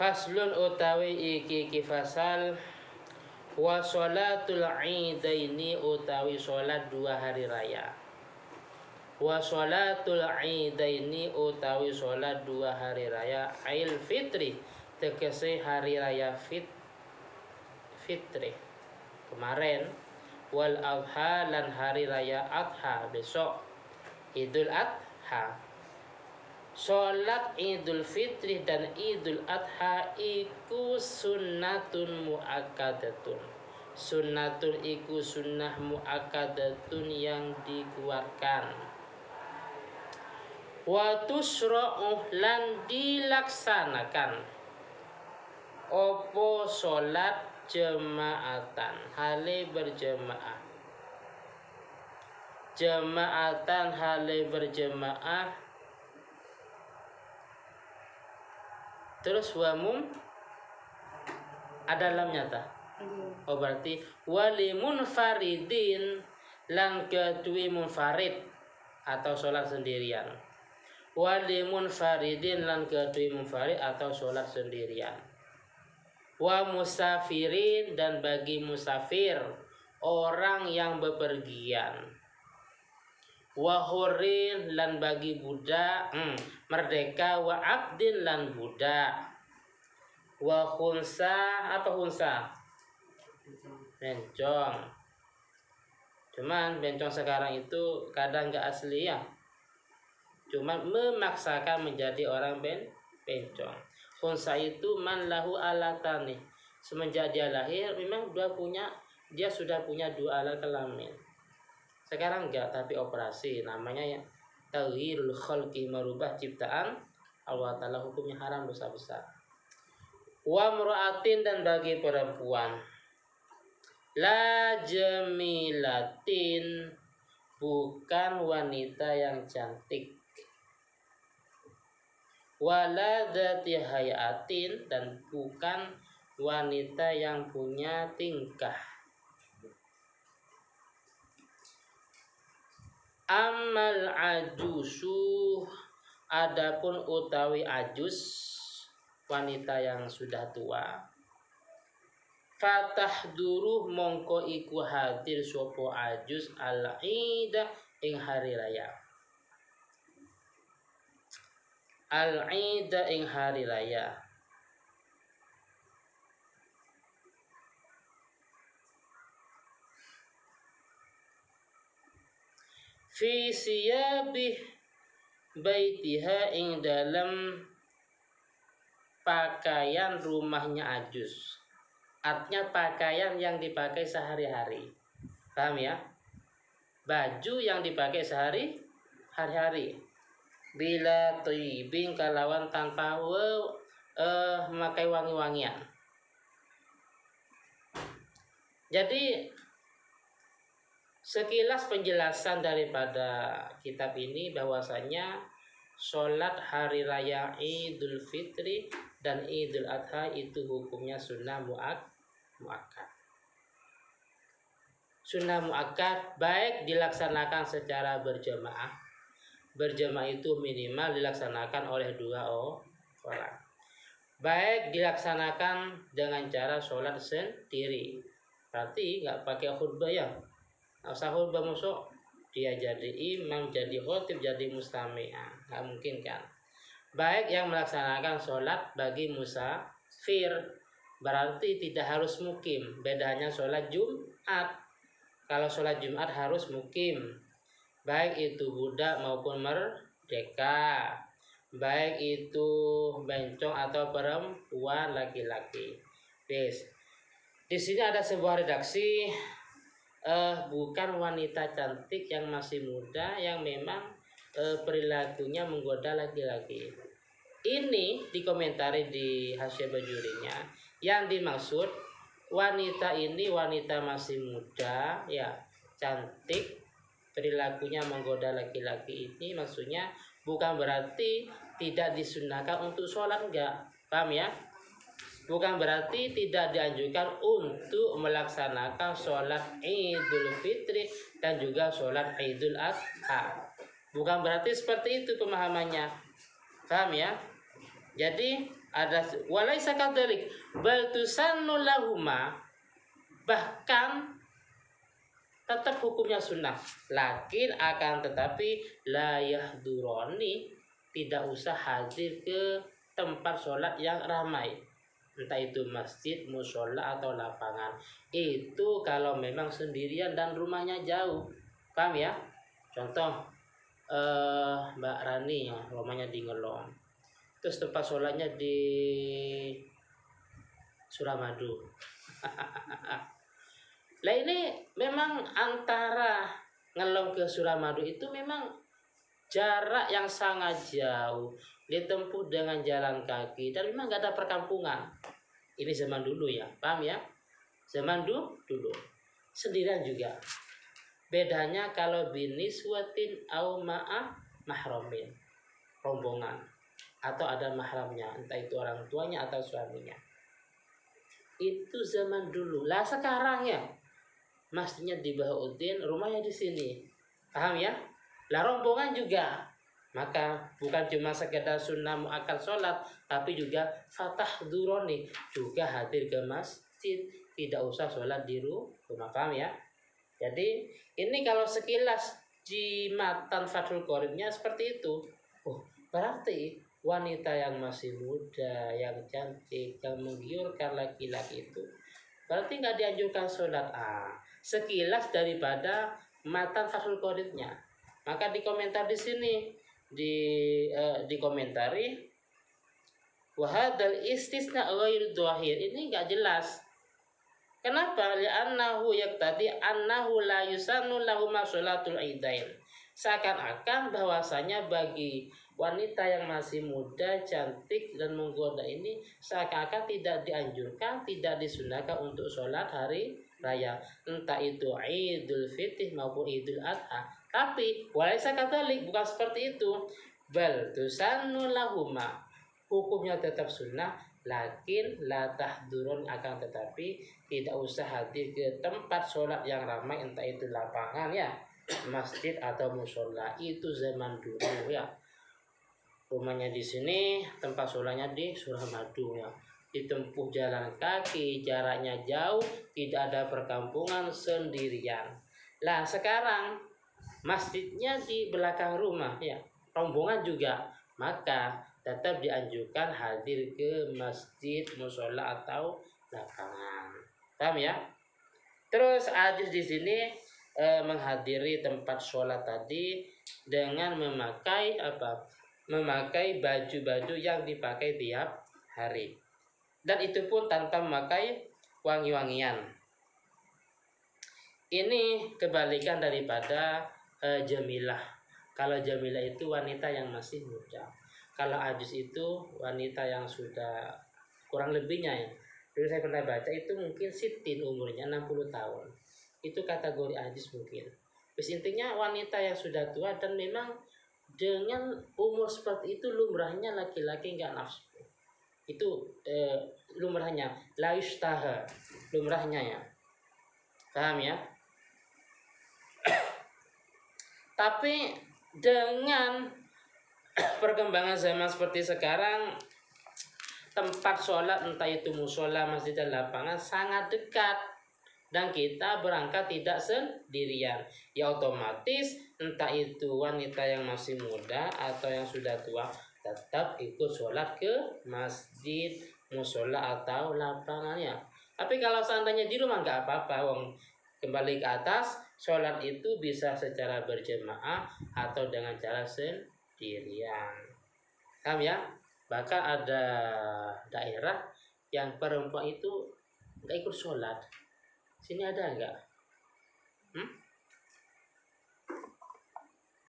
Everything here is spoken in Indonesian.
Faslun utawi iki iki fasal wa sholatul idaini utawi sholat dua hari raya. Wa sholatul idaini utawi sholat dua hari raya ail fitri tegese hari raya fit fitri. Kemarin wal adha lan hari raya adha besok idul adha Sholat Idul Fitri dan Idul Adha iku sunnatun muakkadatun. Sunnatun iku sunnah muakkadatun yang dikeluarkan. Wa tusra'u lan dilaksanakan. Opo sholat jemaatan hale berjemaah jemaatan hale berjemaah Terus wamum ada lamnya tak? Oh berarti wali munfaridin lan kedui munfarid atau sholat sendirian. Wali munfaridin lan kedui munfarid atau sholat sendirian. Wa musafirin dan bagi musafir orang yang bepergian wahurin lan bagi budak hmm, merdeka. Wa abdin lan budak. Wa khunsa apa khunsa bencong. Cuman bencong sekarang itu kadang nggak asli ya. Cuman memaksakan menjadi orang ben bencong. Khunsa itu man lahu alatani. Semenjak dia lahir memang dia punya dia sudah punya dua alat kelamin sekarang enggak tapi operasi. Namanya ya tauhidul khalqi merubah ciptaan Allah Ta'ala hukumnya haram dosa besar wa mura'atin dan bagi perempuan. La jamilatin bukan wanita yang cantik. Wala dzati hayatin dan bukan wanita yang punya tingkah amal ajusu adapun utawi ajus wanita yang sudah tua. Fatah duruh mongko iku hadir sopo ajus al ida ing hari raya. Al ida ing hari raya fi siyabih baitiha ing dalam pakaian rumahnya Ajus. Artinya pakaian yang dipakai sehari-hari. Paham ya? Baju yang dipakai sehari hari-hari. Bila tuibing kalawan tanpa we, uh, memakai wangi-wangian. Jadi Sekilas penjelasan daripada kitab ini bahwasanya sholat hari raya Idul Fitri dan Idul Adha itu hukumnya sunnah muak muakkad. Sunnah muakkad baik dilaksanakan secara berjamaah. Berjamaah itu minimal dilaksanakan oleh dua orang. Baik dilaksanakan dengan cara sholat sendiri. Berarti nggak pakai khutbah ya sahur bermusuk dia jadi imam jadi khotib jadi mustami'ah. Nggak mungkin kan? Baik yang melaksanakan sholat bagi musafir berarti tidak harus mukim. Bedanya sholat jumat. Kalau sholat jumat harus mukim. Baik itu budak maupun merdeka. Baik itu bencong atau perempuan laki-laki. Yes. Di sini ada sebuah redaksi uh, bukan wanita cantik yang masih muda yang memang uh, perilakunya menggoda laki-laki. Ini dikomentari di hasil bajurinya. Yang dimaksud wanita ini wanita masih muda, ya cantik, perilakunya menggoda laki-laki ini maksudnya bukan berarti tidak disunahkan untuk sholat enggak paham ya bukan berarti tidak dianjurkan untuk melaksanakan sholat Idul Fitri dan juga sholat Idul Adha. Bukan berarti seperti itu pemahamannya. Paham ya? Jadi ada walaisa kadzalik bal tusannu lahuma bahkan tetap hukumnya sunnah lakin akan tetapi la yahduroni tidak usah hadir ke tempat sholat yang ramai entah itu masjid, musola atau lapangan. Itu kalau memang sendirian dan rumahnya jauh. Paham ya? Contoh eh, Mbak Rani ya rumahnya di Ngelong terus tempat sholatnya di Suramadu. Lah ini memang antara ngelong ke Suramadu itu memang jarak yang sangat jauh ditempuh dengan jalan kaki dan memang gak ada perkampungan. Ini zaman dulu ya paham ya? Zaman dulu dulu. Sendirian juga. Bedanya kalau biniswatin au ma'ah mahromin rombongan. Atau ada mahramnya entah itu orang tuanya atau suaminya. Itu zaman dulu. Lah sekarang ya masjidnya di Bahudin rumahnya di sini. Paham ya lah rombongan juga. Maka bukan cuma sekedar sunnah muakkad sholat tapi juga fatah duroni juga hadir ke masjid. Tidak usah sholat di rumah paham ya? Jadi ini kalau sekilas di matan Fathul Qoribnya seperti itu. Oh berarti wanita yang masih muda, yang cantik, yang menggiurkan laki-laki itu berarti nggak dianjurkan sholat. Ah sekilas daripada matan fasul koridnya maka di komentar di sini di uh, dikomentari wahadal istisna ghair dhahir ini nggak jelas kenapa li'annahu tadi annahu la yusannu lahum sholatul idain seakan-akan bahwasanya bagi wanita yang masih muda, cantik dan menggoda ini seakan-akan tidak dianjurkan, tidak disunahkan untuk sholat hari raya. Entah itu Idul Fitri maupun Idul Adha. Tapi walaisa katolik bukan seperti itu. Bal tusannu lahuma. Hukumnya tetap sunnah, lakin la tahdurun akan tetapi tidak usah hadir ke tempat sholat yang ramai entah itu lapangan ya masjid atau musola itu zaman dulu ya rumahnya di sini tempat sholatnya di Suramadu ya ditempuh jalan kaki jaraknya jauh tidak ada perkampungan sendirian lah sekarang masjidnya di belakang rumah ya rombongan juga maka tetap dianjurkan hadir ke masjid musola atau lapangan paham ya terus hadis di sini eh, menghadiri tempat sholat tadi dengan memakai apa memakai baju-baju yang dipakai tiap hari. Dan itu pun tanpa memakai wangi-wangian. Ini kebalikan daripada uh, Jamilah. Kalau Jamilah itu wanita yang masih muda. Kalau Ajus itu wanita yang sudah kurang lebihnya ya. Dulu saya pernah baca itu mungkin sitin umurnya 60 tahun. Itu kategori Ajus mungkin. Terus intinya wanita yang sudah tua dan memang dengan umur seperti itu lumrahnya laki-laki nggak nafsu itu eh, lumrahnya la yustaha lumrahnya ya paham ya tapi dengan perkembangan zaman seperti sekarang tempat sholat entah itu musola masjid dan lapangan sangat dekat. Dan kita berangkat tidak sendirian. Ya otomatis entah itu wanita yang masih muda atau yang sudah tua tetap ikut sholat ke masjid musola atau lapangannya. Tapi kalau seandainya di rumah nggak apa-apa wong kembali ke atas sholat itu bisa secara berjemaah atau dengan cara sendirian paham ya bahkan ada daerah yang perempuan itu nggak ikut sholat Sini ada enggak? Hmm?